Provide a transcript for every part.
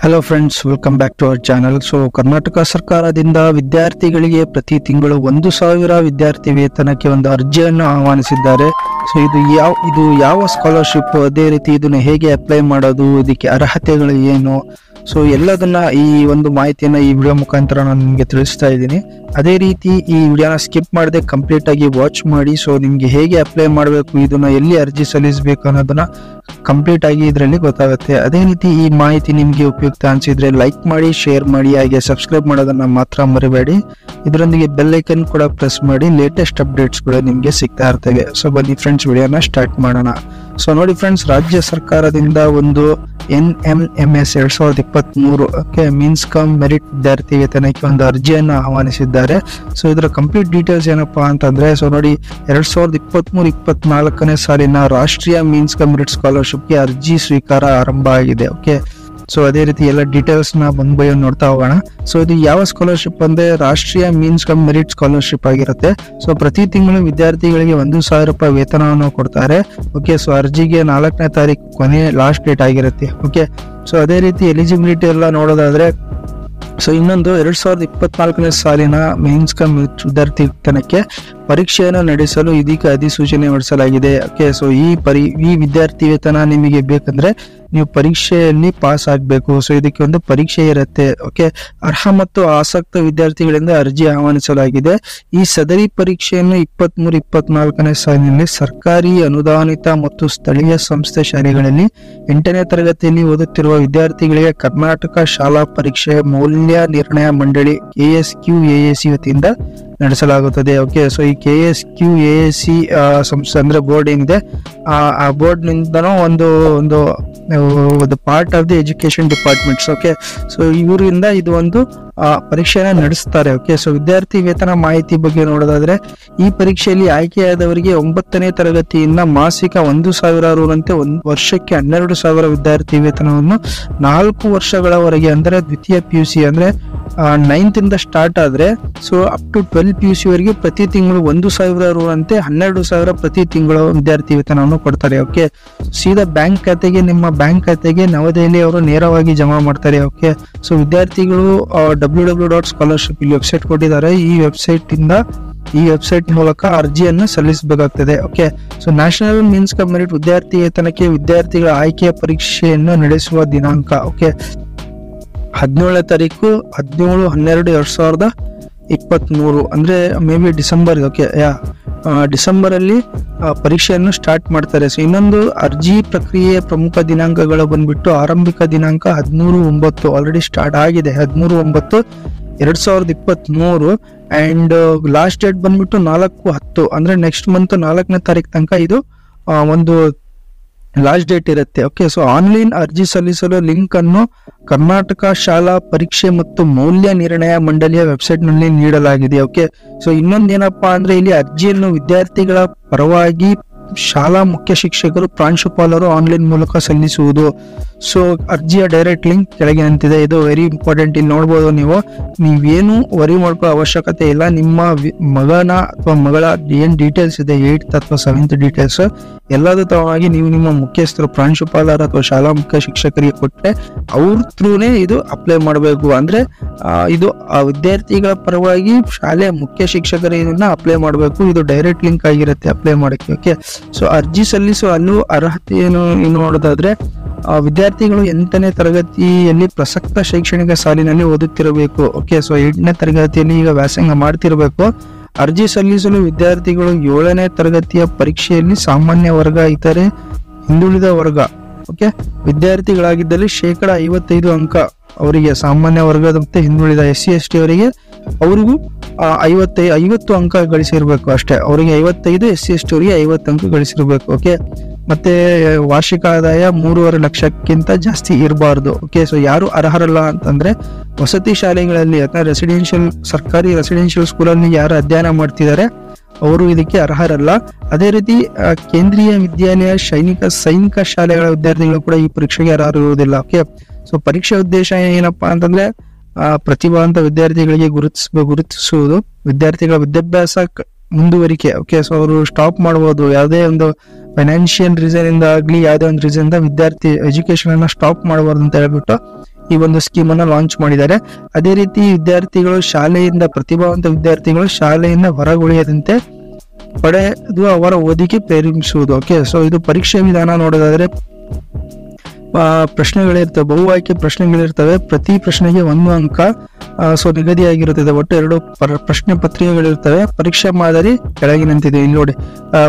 Hello friends welcome back to our channel so Karnataka ಸರ್ಕಾರದಿಂದ ವಿದ್ಯಾರ್ಥಿಗಳಿಗೆ ಪ್ರತಿ ತಿಂಗಳು ಒಂದು ಸಾವಿರ ವಿದ್ಯಾರ್ಥಿ ವೇತನಕ್ಕೆ ಒಂದು ಅರ್ಜಿಯನ್ನು ಆಹ್ವಾನಿಸಿದ್ದಾರೆ. ಸೊ ಇದು ಯಾವ ಇದು ಯಾವ ಸ್ಕಾಲರ್ಶಿಪ್ ಅದೇ ರೀತಿ ಇದನ್ನು ಹೇಗೆ ಅಪ್ಲೈ ಮಾಡೋದು? ಇದಕ್ಕೆ ಅರ್ಹತೆಗಳು ಏನು? ಸೊ ಎಲ್ಲದನ್ನ ಈ ಒಂದು ಮಾಹಿತಿಯನ್ನ ಈ ವಿಡಿಯೋ ಮುಖಾಂತರ ನಾನು ನಿಮಗೆ ತಿಳಿಸ್ತಾ ಇದ್ದೀನಿ. ಅದೇ ರೀತಿ ಈ ವಿಡಿಯೋನ ಸ್ಕಿಪ್ ಮಾಡದೆ ಕಂಪ್ಲೀಟ್ ಆಗಿ ವಾಚ್ ಮಾಡಿ. ಸೊ ನಿಮ್ಗೆ ಹೇಗೆ ಅಪ್ಲೈ ಮಾಡಬೇಕು, ಇದನ್ನ ಎಲ್ಲಿ ಅರ್ಜಿ ಸಲ್ಲಿಸಬೇಕು ಅನ್ನೋದನ್ನ ಕಂಪ್ಲೀಟ್ ಆಗಿ ಇದರಲ್ಲಿ ಗೊತ್ತಾಗುತ್ತೆ. ಅದೇ ರೀತಿ ಈ ಮಾಹಿತಿ ನಿಮಗೆ ಉಪಯುಕ್ತ ಅನಿಸಿದ್ರೆ ಲೈಕ್ ಮಾಡಿ ಶೇರ್ ಮಾಡಿ, ಹಾಗೆ ಸಬ್ಸ್ಕ್ರೈಬ್ ಮಾಡೋದನ್ನ ಮಾತ್ರ ಮರಿಬೇಡಿ. ಇದರೊಂದಿಗೆ ಬೆಲ್ ಐಕನ್ ಕೂಡ ಪ್ರೆಸ್ ಮಾಡಿ ಲೇಟೆಸ್ಟ್ ಅಪ್ಡೇಟ್ಸ್ ಕೂಡ ನಿಮಗೆ ಸಿಗ್ತಾ ಇರ್ತವೆ. ಸೊ ಬನ್ನಿ ಫ್ರೆಂಡ್ಸ್ ವಿಡಿಯೋನ ಸ್ಟಾರ್ಟ್ ಮಾಡೋಣ. ಸೊ ನೋಡಿ ಫ್ರೆಂಡ್ಸ್ ರಾಜ್ಯ ಸರ್ಕಾರದಿಂದ ಒಂದು ಎನ್ ಎಂ ಎಂ ಎಸ್ ಎರಡ್ ಸಾವಿರದ ಇಪ್ಪತ್ತ್ ಮೂರಕ್ಕೆ ಮೀನ್ಸ್ ಕಮ್ ಮೆರಿಟ್ ವಿದ್ಯಾರ್ಥಿ ವೇತನಕ್ಕೆ ಒಂದು ಅರ್ಜಿಯನ್ನು ಆಹ್ವಾನಿಸಿದ್ದಾರೆ. ಸೊ ಇದರ ಕಂಪ್ಲೀಟ್ ಡೀಟೇಲ್ಸ್ ಏನಪ್ಪಾ ಅಂತಂದ್ರೆ ಸೊ ನೋಡಿ, ಎರಡ್ ಸಾವಿರದ ಇಪ್ಪತ್ತ್ ಮೂರು ಇಪ್ಪತ್ನಾಲ್ಕನೇ ಸಾಲಿನ ರಾಷ್ಟ್ರೀಯ ಮೀನ್ಸ್ ಕಮ್ ಮೆರಿಟ್ ಸ್ಕಾಲರ್ಶಿಪ್ಗೆ ಅರ್ಜಿ ಸ್ವೀಕಾರ ಆರಂಭ ಆಗಿದೆ. ಓಕೆ ಸೊ ಅದೇ ರೀತಿ ಎಲ್ಲ ಡೀಟೇಲ್ಸ್ನ ಬಂದ್ ಬೈ ನೋಡ್ತಾ ಹೋಗೋಣ. ಸೊ ಇದು ಯಾವ ಸ್ಕಾಲರ್ಶಿಪ್ ಅಂದ್ರೆ ರಾಷ್ಟ್ರೀಯ ಮೀನ್ಸ್ ಕಮ್ ಮೆರಿಟ್ ಸ್ಕಾಲರ್ಶಿಪ್ ಆಗಿರುತ್ತೆ. ಸೊ ಪ್ರತಿ ತಿಂಗಳು ವಿದ್ಯಾರ್ಥಿಗಳಿಗೆ ಒಂದು ಸಾವಿರ ರೂಪಾಯಿ ವೇತನವನ್ನು ಕೊಡ್ತಾರೆ. ಓಕೆ ಸೊ ಅರ್ಜಿಗೆ ನಾಲ್ಕನೇ ತಾರೀಕು ಕೊನೆ ಲಾಸ್ಟ್ ಡೇಟ್ ಆಗಿರುತ್ತೆ. ಓಕೆ ಸೊ ಅದೇ ರೀತಿ ಎಲಿಜಿಬಿಲಿಟಿ ಎಲ್ಲ ನೋಡೋದಾದ್ರೆ ಸೊ ಇನ್ನೊಂದು ಎರಡ್ ಸಾವಿರದ ಇಪ್ಪತ್ನಾಲ್ಕನೇ ಸಾಲಿನ ಮೀನ್ಸ್ ಕಮ್ ವಿದ್ಯಾರ್ಥಿ ವೇತನಕ್ಕೆ ಪರೀಕ್ಷೆಯನ್ನು ನಡೆಸಲು ಇದೀಗ ಅಧಿಸೂಚನೆ ಹೊರಡಿಸಲಾಗಿದೆ. ಓಕೆ ಸೊ ಈ ಪರಿ, ಈ ವಿದ್ಯಾರ್ಥಿ ವೇತನ ನಿಮಗೆ ಬೇಕಂದ್ರೆ ನೀವು ಪರೀಕ್ಷೆಯಲ್ಲಿ ಪಾಸ್ ಆಗಬೇಕು. ಸೊ ಇದಕ್ಕೆ ಒಂದು ಪರೀಕ್ಷೆ ಇರುತ್ತೆ. ಓಕೆ ಅರ್ಹ ಮತ್ತು ಆಸಕ್ತ ವಿದ್ಯಾರ್ಥಿಗಳಿಂದ ಅರ್ಜಿ ಆಹ್ವಾನಿಸಲಾಗಿದೆ. ಈ ಸದರಿ ಪರೀಕ್ಷೆಯನ್ನು ಇಪ್ಪತ್ತ್ ಮೂರು ಇಪ್ಪತ್ನಾಲ್ಕನೇ ಸಾಲಿನಲ್ಲಿ ಸರ್ಕಾರಿ ಅನುದಾನಿತ ಮತ್ತು ಸ್ಥಳೀಯ ಸಂಸ್ಥೆ ಶಾಲೆಗಳಲ್ಲಿ ಎಂಟನೇ ತರಗತಿಯಲ್ಲಿ ಓದುತ್ತಿರುವ ವಿದ್ಯಾರ್ಥಿಗಳಿಗೆ ಕರ್ನಾಟಕ ಶಾಲಾ ಪರೀಕ್ಷೆ ಮೌಲ್ಯ ನಿರ್ಣಯ ಮಂಡಳಿ K S Q A U ವತಿಯಿಂದ ನಡೆಸಲಾಗುತ್ತದೆ. ಓಕೆ ಸೊ ಈ K S Q A C ಸಂಸ್ಥೆ ಅಂದರೆ ಬೋರ್ಡ್ ಏನಿದೆ ಆ ಬೋರ್ಡ್ನಿಂದನೂ ಬೋರ್ಡ್ ನಿಂದನೂ ಒಂದು ಒಂದು ಒಂದು part of the education departments okay so ಇವರಿಂದ ಇದು ಒಂದು ಪರೀಕ್ಷೆನ ನಡೆಸ್ತಾರೆ. ಓಕೆ ಸೊ ವಿದ್ಯಾರ್ಥಿ ವೇತನ ಮಾಹಿತಿ ಬಗ್ಗೆ ನೋಡೋದಾದ್ರೆ, ಈ ಪರೀಕ್ಷೆಯಲ್ಲಿ ಆಯ್ಕೆಯಾದವರಿಗೆ ಒಂಬತ್ತನೇ ತರಗತಿಯಿಂದ ಮಾಸಿಕ ಒಂದು ಸಾವಿರ ರೂರಂತೆ ಒಂದು ವರ್ಷಕ್ಕೆ ಹನ್ನೆರಡು ಸಾವಿರ ವಿದ್ಯಾರ್ಥಿ ವೇತನವನ್ನು ನಾಲ್ಕು ವರ್ಷಗಳವರೆಗೆ, ಅಂದ್ರೆ ದ್ವಿತೀಯ ಪಿ ಯು ಸಿ ಅಂದ್ರೆ ನೈನ್ತ್ ಇಂದ ಸ್ಟಾರ್ಟ್ ಆದ್ರೆ so up to twelve P U C ವರೆಗೆ ಪ್ರತಿ ತಿಂಗಳು ಒಂದು ಸಾವಿರ ರೂರಂತೆ ಹನ್ನೆರಡು ಸಾವಿರ ಪ್ರತಿ ತಿಂಗಳು ವಿದ್ಯಾರ್ಥಿ ವೇತನವನ್ನು ಕೊಡ್ತಾರೆ. ಓಕೆ ಸೀದಾ ಬ್ಯಾಂಕ್ ಖಾತೆಗೆ, ನಿಮ್ಮ ಬ್ಯಾಂಕ್ ಖಾತೆಗೆ ನವದೆಹಲಿ ಅವರು ನೇರವಾಗಿ ಜಮಾ ಮಾಡ್ತಾರೆ. ಓಕೆ ಸೊ ವಿದ್ಯಾರ್ಥಿಗಳು ಡಬ್ಲ್ಯೂ ಡಬ್ಲ್ಯೂ ಡಾಟ್ ಸ್ಕಾಲರ್ಶಿಪ್ ಇಲ್ಲಿ ವೆಬ್ಸೈಟ್ ಕೊಟ್ಟಿದ್ದಾರೆ. ಈ ವೆಬ್ಸೈಟ್ ಇಂದ, ಈ ವೆಬ್ಸೈಟ್ ಮೂಲಕ ಅರ್ಜಿಯನ್ನು ಸಲ್ಲಿಸಬೇಕಾಗ್ತದೆ. Okay so national means cum merit ವಿದ್ಯಾರ್ಥಿ ವೇತನಕ್ಕೆ ವಿದ್ಯಾರ್ಥಿಗಳ ಆಯ್ಕೆಯ ಪರೀಕ್ಷೆಯನ್ನು ನಡೆಸುವ ದಿನಾಂಕ. ಓಕೆ ಹದಿನೇಳನೇ ತಾರೀಕು, ಹದಿನೇಳು, ಹನ್ನೆರಡು, ಎರಡ್ ಸಾವಿರದ ಇಪ್ಪತ್ತ್ ಮೂರು ಅಂದ್ರೆ maybe December okay yeah December ಅಲ್ಲಿ ಪರೀಕ್ಷೆಯನ್ನು ಸ್ಟಾರ್ಟ್ ಮಾಡ್ತಾರೆ. ಸೊ ಇನ್ನೊಂದು ಅರ್ಜಿ ಪ್ರಕ್ರಿಯೆಯ ಪ್ರಮುಖ ದಿನಾಂಕಗಳು ಬಂದ್ಬಿಟ್ಟು ಆರಂಭಿಕ ದಿನಾಂಕ ಹದಿಮೂರು ಒಂಬತ್ತು ಆಲ್ರೆಡಿ ಸ್ಟಾರ್ಟ್ ಆಗಿದೆ. ಹದಿಮೂರು ಒಂಬತ್ತು, ಎರಡ್ ಸಾವಿರದ ಇಪ್ಪತ್ತ್ ಮೂರು ಅಂಡ್ ಲಾಸ್ಟ್ ಡೇಟ್ ಬಂದ್ಬಿಟ್ಟು ನಾಲ್ಕು ಹತ್ತು, ಅಂದ್ರೆ ನೆಕ್ಸ್ಟ್ ಮಂತ್ ನಾಲ್ಕನೇ ತಾರೀಕು ತನಕ ಇದು ಒಂದು ಲಾಸ್ಟ್ ಡೇಟ್ ಇರುತ್ತೆ. ಓಕೆ ಸೊ ಆನ್ಲೈನ್ ಅರ್ಜಿ ಸಲ್ಲಿಸಲು ಲಿಂಕ್ ಅನ್ನು ಕರ್ನಾಟಕ ಶಾಲಾ ಪರೀಕ್ಷೆ ಮತ್ತು ಮೌಲ್ಯ ನಿರ್ಣಯ ಮಂಡಳಿಯ ವೆಬ್ಸೈಟ್ನಲ್ಲಿ ನೀಡಲಾಗಿದೆ. ಓಕೆ ಸೊ ಇನ್ನೊಂದೇನಪ್ಪಾ ಅಂದ್ರೆ ಇಲ್ಲಿ ಅರ್ಜಿಯನ್ನು ವಿದ್ಯಾರ್ಥಿಗಳ ಪರವಾಗಿ ಶಾಲಾ ಮುಖ್ಯ ಶಿಕ್ಷಕರು ಪ್ರಾಂಶುಪಾಲರು ಆನ್ಲೈನ್ ಮೂಲಕ ಸಲ್ಲಿಸುವುದು. ಸೊ, ಅರ್ಜಿಯ ಡೈರೆಕ್ಟ್ ಲಿಂಕ್ ಕೆಳಗೆ ಅಂತಿದೆ. ಇದು ವೆರಿ ಇಂಪಾರ್ಟೆಂಟ್. ಇಲ್ಲಿ ನೋಡ್ಬೋದು ನೀವು. ನೀವೇನು ವರಿ ಮಾಡ್ಕೋ ಅವಶ್ಯಕತೆ ಇಲ್ಲ. ನಿಮ್ಮ ಮಗನ ಅಥವಾ ಮಗಳ ಏನು ಡೀಟೇಲ್ಸ್ ಇದೆ? ಏಯ್ತ್ ಅಥವಾ ಸೆವೆಂತ್ ಡೀಟೇಲ್ಸ್ ಎಲ್ಲದೂ ತಗೊಂಡಾಗಿ ನೀವು ನಿಮ್ಮ ಮುಖ್ಯಸ್ಥರು, ಪ್ರಾಂಶುಪಾಲರು ಅಥವಾ ಶಾಲಾ ಮುಖ್ಯ ಶಿಕ್ಷಕರಿಗೆ ಕೊಟ್ಟರೆ ಅವ್ರ ಥ್ರೂನೇ ಇದು ಅಪ್ಲೈ ಮಾಡಬೇಕು. ಅಂದರೆ ಇದು ವಿದ್ಯಾರ್ಥಿಗಳ ಪರವಾಗಿ ಶಾಲೆಯ ಮುಖ್ಯ ಶಿಕ್ಷಕರ ಇದನ್ನ ಅಪ್ಲೈ ಮಾಡಬೇಕು. ಇದು ಡೈರೆಕ್ಟ್ ಲಿಂಕ್ ಆಗಿರುತ್ತೆ ಅಪ್ಲೈ ಮಾಡೋಕ್ಕೆ. ಓಕೆ ಸೊ ಅರ್ಜಿ ಸಲ್ಲಿಸುವ ಅರ್ಹತೆಯನ್ನು ನೋಡೋದಾದ್ರೆ ವಿದ್ಯಾರ್ಥಿಗಳು ಎಂಟನೇ ತರಗತಿಯಲ್ಲಿ ಪ್ರಸಕ್ತ ಶೈಕ್ಷಣಿಕ ಸಾಲಿನಲ್ಲಿ ಓದುತ್ತಿರಬೇಕು. ಓಕೆ ಸೊ ಎಂಟನೇ ತರಗತಿಯಲ್ಲಿ ಈಗ ವ್ಯಾಸಂಗ ಮಾಡ್ತಿರಬೇಕು. ಅರ್ಜಿ ಸಲ್ಲಿಸಲು ವಿದ್ಯಾರ್ಥಿಗಳು ಏಳನೇ ತರಗತಿಯ ಪರೀಕ್ಷೆಯಲ್ಲಿ ಸಾಮಾನ್ಯ ವರ್ಗ ಇತರೆ ಹಿಂದುಳಿದ ವರ್ಗ ಓಕೆ ವಿದ್ಯಾರ್ಥಿಗಳಾಗಿದ್ದಲ್ಲಿ ಶೇಕಡ ಐವತ್ತೈದು ಅಂಕ ಅವರಿಗೆ, ಸಾಮಾನ್ಯ ವರ್ಗದ ಮತ್ತೆ ಹಿಂದುಳಿದ ಎಸ್ ಸಿ ಎಸ್ ಟಿ ಅವರಿಗೆ ಅವರಿಗೂ ಐವತ್ತೈ, ಐವತ್ತು ಅಂಕ ಗಳಿಸಿರ್ಬೇಕು ಅಷ್ಟೇ. ಅವರಿಗೆ ಐವತ್ತೈದು ಎಸ್ ಸಿ ಎಸ್ ಟಿ ಅವರಿಗೆ ಐವತ್ತು ಅಂಕ ಗಳಿಸಿರ್ಬೇಕು ಓಕೆ ಮತ್ತೆ, ವಾರ್ಷಿಕ ಆದಾಯ ಮೂರುವರೆ ಲಕ್ಷಕ್ಕಿಂತ ಜಾಸ್ತಿ ಇರಬಾರ್ದು ಓಕೆ ಸೊ ಯಾರು ಅರ್ಹರಲ್ಲ ಅಂತಂದ್ರೆ, ವಸತಿ ಶಾಲೆಗಳಲ್ಲಿ ಅಥವಾ ರೆಸಿಡೆನ್ಷಿಯಲ್ ಸರ್ಕಾರಿ ರೆಸಿಡೆನ್ಷಿಯಲ್ ಸ್ಕೂಲಲ್ಲಿ ಯಾರು ಅಧ್ಯಯನ ಮಾಡ್ತಿದ್ದಾರೆ ಅವರು ಇದಕ್ಕೆ ಅರ್ಹರಲ್ಲ. ಅದೇ ರೀತಿ ಕೇಂದ್ರೀಯ ವಿದ್ಯಾಲಯ, ಸೈನಿಕ ಸೈನಿಕ ಶಾಲೆಗಳ ವಿದ್ಯಾರ್ಥಿಗಳು ಕೂಡ ಈ ಪರೀಕ್ಷೆಗೆ ಅರ್ಹರಿರುವುದಿಲ್ಲ ಓಕೆ ಸೊ ಪರೀಕ್ಷೆ ಉದ್ದೇಶ ಏನಪ್ಪಾ ಅಂತಂದ್ರೆ ಆ, ಪ್ರತಿಭಾವಂತ ವಿದ್ಯಾರ್ಥಿಗಳಿಗೆ ಗುರುತಿಸ ಗುರುತಿಸುವುದು ವಿದ್ಯಾರ್ಥಿಗಳ ವಿದ್ಯಾಭ್ಯಾಸ ಮುಂದುವರಿಕೆ. ಓಕೆ ಸೊ ಅವರು ಸ್ಟಾಪ್ ಮಾಡಬಹುದು ಯಾವುದೇ ಒಂದು ಫೈನಾನ್ಷಿಯಲ್ ರೀಸನ್ ಇಂದ ಆಗ್ಲಿ ಯಾವುದೇ ಒಂದು ರೀಸನ್ ಇಂದ ವಿದ್ಯಾರ್ಥಿ ಎಜುಕೇಶನ್ ಅನ್ನ ಸ್ಟಾಪ್ ಮಾಡಬಾರ್ದು ಅಂತ ಹೇಳ್ಬಿಟ್ಟು ಈ ಒಂದು ಸ್ಕೀಮ್ ಅನ್ನ ಲಾಂಚ್ ಮಾಡಿದ್ದಾರೆ. ಅದೇ ರೀತಿ ವಿದ್ಯಾರ್ಥಿಗಳು ಶಾಲೆಯಿಂದ ಪ್ರತಿಭಾವಂತ ವಿದ್ಯಾರ್ಥಿಗಳು ಶಾಲೆಯಿಂದ ಹೊರಗುಳಿಯದಂತೆ ಪಡೆದು ಅವರ ಓದಿಗೆ ಪ್ರೇರೇಪಿಸುವುದು. ಓಕೆ ಸೊ ಇದು ಪರೀಕ್ಷೆ ವಿಧಾನ ನೋಡೋದಾದ್ರೆ ಪ್ರಶ್ನೆಗಳಿರ್ತವೆ ಬಹು ಆಯ್ಕೆ ಪ್ರಶ್ನೆಗಳಿರ್ತವೆ. ಪ್ರತಿ ಪ್ರಶ್ನೆಗೆ ಒಂದು ಅಂಕ. ಸೊ, ನಿಗದಿಯಾಗಿರುತ್ತದೆ. ಒಟ್ಟು ಎರಡು ಪರ- ಪ್ರಶ್ನೆ ಪತ್ರಿಕೆಗಳಿರ್ತವೆ. ಪರೀಕ್ಷಾ ಮಾದರಿ ಕೆಳಗಿನಂತಿದೆ. ಇಲ್ಲಿ ನೋಡಿ.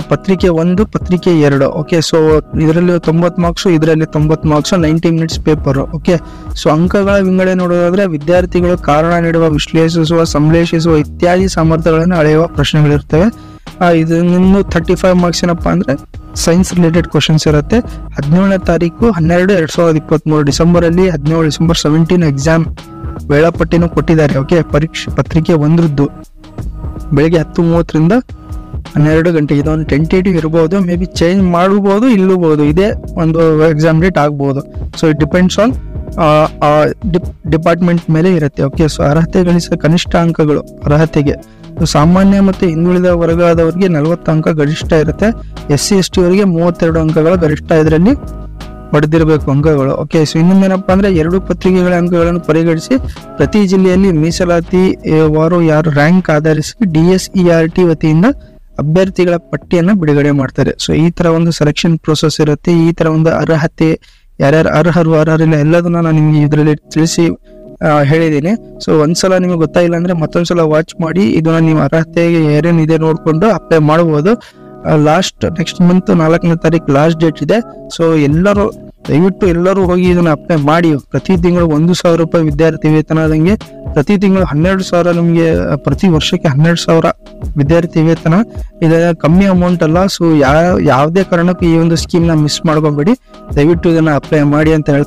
ಪತ್ರಿಕೆ ಒಂದು, ಪತ್ರಿಕೆ ಎರಡು. ಓಕೆ, ಸೊ, ಇದರಲ್ಲಿ ತೊಂಬತ್ ಮಾರ್ಕ್ಸ್, ಇದರಲ್ಲಿ ತೊಂಬತ್ marks, ninety minutes paper. Okay, so, ಅಂಕಗಳ ವಿಂಗಡಣೆ ನೋಡೋದಾದ್ರೆ ವಿದ್ಯಾರ್ಥಿಗಳು ಕಾರಣ ನೀಡುವ, ವಿಶ್ಲೇಷಿಸುವ, ಸಂಶ್ಲೇಷಿಸುವ ಇತ್ಯಾದಿ ಸಾಮರ್ಥ್ಯಗಳನ್ನು ಅಳೆಯುವ ಪ್ರಶ್ನೆಗಳಿರ್ತವೆ. ಇದು ಇನ್ನು ತರ್ಟಿ ಫೈವ್ ಮಾರ್ಕ್ಸ್ ಏನಪ್ಪ ಅಂದ್ರೆ ಸೈನ್ಸ್ ರಿಲೇಟೆಡ್ ಕ್ವಶನ್ಸ್ ಇರುತ್ತೆ. ಹದಿನೇಳನೇ ತಾರೀಕು ಹನ್ನೆರಡು, ಎರಡು ಸಾವಿರದ ಇಪ್ಪತ್ತ್ಮೂರು ಡಿಸೆಂಬರಲ್ಲಿ ಹದಿನೇಳು ಡಿಸೆಂಬರ್ ಸೆವೆಂಟೀನ್ ಎಕ್ಸಾಮ್ ವೇಳಾಪಟ್ಟಿನೂ ಕೊಟ್ಟಿದ್ದಾರೆ ಓಕೆ ಪರೀಕ್ಷೆ, ಪತ್ರಿಕೆ ಒಂದ್ರದ್ದು. ಬೆಳಿಗ್ಗೆ ಹತ್ತು ಮೂವತ್ತರಿಂದ ಹನ್ನೆರಡು ಗಂಟೆಗೆ. ಇದೊಂದು ಟೆಂಟೇಟಿವ್ ಇರ್ಬೋದು ಮೇ ಬಿ ಚೇಂಜ್ ಮಾಡಬಹುದು ಇಲ್ಲಬಹುದು ಇದೇ ಒಂದು ಎಕ್ಸಾಮ್ ಡೇಟ್ ಆಗ್ಬೋದು. So it depends on department ಮೇಲೆ ಇರುತ್ತೆ ಓಕೆ ಸೊ ಅರ್ಹತೆ ಗಳಿಸಿದ ಕನಿಷ್ಠ ಅಂಕಗಳು, ಅರ್ಹತೆಗೆ. ಸಾಮಾನ್ಯ ಮತ್ತು ಹಿಂದುಳಿದ ವರ್ಗದವರಿಗೆ ನಲವತ್ತು ಅಂಕ ಗರಿಷ್ಠ ಇರುತ್ತೆ. ಎಸ್ ಸಿ, ಎಸ್ ಟಿ ಅವರಿಗೆ ಮೂವತ್ತೆರಡು ಅಂಕಗಳ ಗರಿಷ್ಠ ಇದರಲ್ಲಿ ಪಡೆದಿರಬೇಕು ಅಂಕಗಳು. ಓಕೆ ಸೊ ಇನ್ನೊಂದೇನಪ್ಪ ಅಂದರೆ ಎರಡು ಪತ್ರಿಕೆಗಳ ಅಂಕಗಳನ್ನು ಪರಿಗಣಿಸಿ. ಪ್ರತಿ ಜಿಲ್ಲೆಯಲ್ಲಿ ಮೀಸಲಾತಿ ವಾರು, ಯಾರು ರ್ಯಾಂಕ್ ಆಧರಿಸಿ D S E R T ವತಿಯಿಂದ ಅಭ್ಯರ್ಥಿಗಳ ಪಟ್ಟಿಯನ್ನು ಬಿಡುಗಡೆ ಮಾಡ್ತಾರೆ. ಸೊ ಈ ಥರ ಒಂದು ಸೆಲೆಕ್ಷನ್ ಪ್ರೋಸೆಸ್ ಇರುತ್ತೆ. ಈ ಥರ ಒಂದು ಅರ್ಹತೆ, ಯಾರ್ಯಾರು ಅರ್ಹರು ಅರ್ಹರಿಲ್ಲ ಎಲ್ಲದನ್ನ ನಾನು ನಿಮಗೆ ಇದರಲ್ಲಿ ತಿಳಿಸಿ ಹೇಳಿದ್ದೀನಿ. ಸೊ ಒಂದ್ಸಲ ನಿಮಗೆ ಗೊತ್ತಾಗಿಲ್ಲ ಅಂದ್ರೆ ಮತ್ತೊಂದ್ಸಲ ವಾಚ್ ಮಾಡಿ ಇದನ್ನ ನೀವು ಅರ್ಹತೆಗೆ ಏನೇನಿದೆ ನೋಡಿಕೊಂಡು ಅಪ್ಲೈ ಮಾಡಬಹುದು ಲಾಸ್ಟ್ ನೆಕ್ಸ್ಟ್ ಮಂತ್ ನಾಲ್ಕನೇ ತಾರೀಕು ಲಾಸ್ಟ್ ಡೇಟ್ ಇದೆ. ಸೊ ಎಲ್ಲರೂ, ದಯವಿಟ್ಟು ಎಲ್ಲರೂ ಹೋಗಿ ಇದನ್ನ ಅಪ್ಲೈ ಮಾಡಿ. ಪ್ರತಿ ತಿಂಗಳು ಒಂದು ಸಾವಿರ ರೂಪಾಯಿ ವಿದ್ಯಾರ್ಥಿ ವೇತನ ಆದಂಗೆ ಪ್ರತಿ ತಿಂಗಳು ಹನ್ನೆರಡು ಸಾವಿರ ನಿಮಗೆ ಪ್ರತಿ ವರ್ಷಕ್ಕೆ ಹನ್ನೆರಡು ಸಾವಿರ ವಿದ್ಯಾರ್ಥಿ ವೇತನ. ಇದು ಕಮ್ಮಿ ಅಮೌಂಟ್ ಅಲ್ಲ. ಸೊ ಯಾವ ಯಾವುದೇ ಕಾರಣಕ್ಕೂ ಈ ಒಂದು ಸ್ಕೀಮ್ನ ಮಿಸ್ ಮಾಡ್ಕೊಬೇಡಿ. ದಯವಿಟ್ಟು ಇದನ್ನ ಅಪ್ಲೈ ಮಾಡಿ ಅಂತ ಹೇಳ್ತಾ